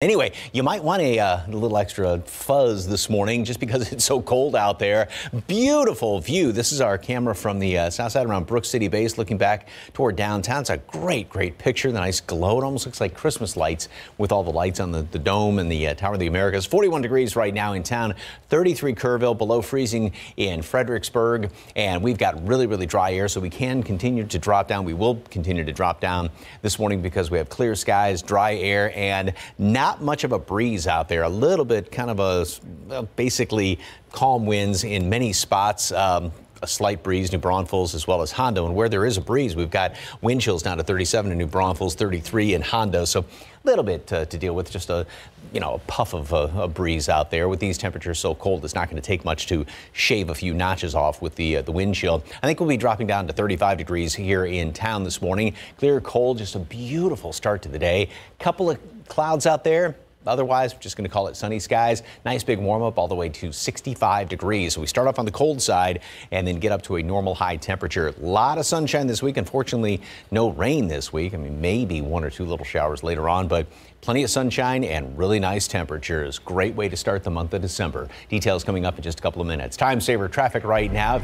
Anyway, you might want a, uh, little extra fuzz this morning just because it's so cold out there. Beautiful view. This is our camera from the uh, south side around Brooks City Base looking back toward downtown. It's a great, great picture. The nice glow. It almost looks like Christmas lights with all the lights on the, the dome and the uh, Tower of the Americas. 41 degrees right now in town, 33 Kerrville, below freezing in Fredericksburg. And we've got really, really dry air, so we can continue to drop down. We will continue to drop down this morning because we have clear skies, dry air, and now not much of a breeze out there. A little bit kind of a basically calm winds in many spots. Um, a slight breeze, New Braunfels as well as Hondo. And where there is a breeze, we've got wind chills down to 37 in New Braunfels, 33 in Hondo. So a little bit uh, to deal with, just a you know a puff of a, a, breeze out there. With these temperatures so cold, it's not going to take much to shave a few notches off with the uh, the wind chill. I think we'll be dropping down to 35 degrees here in town this morning. Clear, cold, just a beautiful start to the day. Couple of clouds out there. Otherwise, we're just going to call it sunny skies. Nice big warm up all the way to 65 degrees. So we start off on the cold side and then get up to a normal high temperature. A lot of sunshine this week. Unfortunately, no rain this week. I mean, maybe one or two little showers later on, but plenty of sunshine and really nice temperatures. Great way to start the month of December. Details coming up in just a couple of minutes. Time saver traffic right now.